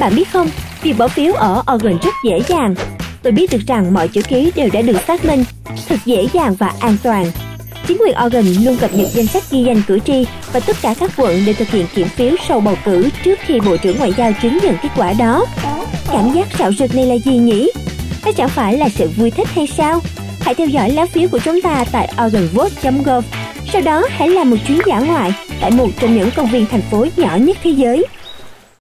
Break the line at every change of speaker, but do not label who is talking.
Bạn biết không, việc bỏ phiếu ở Oregon rất dễ dàng. Tôi biết được rằng mọi chữ ký đều đã được xác minh, thật dễ dàng và an toàn. Chính quyền Oregon luôn cập nhật danh sách ghi danh cử tri và tất cả các quận đều thực hiện kiểm phiếu sau bầu cử trước khi Bộ trưởng Ngoại giao chứng nhận kết quả đó. Cảm giác xạo rực này là gì nhỉ? Nó chẳng phải là sự vui thích hay sao? Hãy theo dõi lá phiếu của chúng ta tại oregonvote.gov. Sau đó hãy làm một chuyến dã ngoại tại một trong những công viên thành phố nhỏ nhất thế giới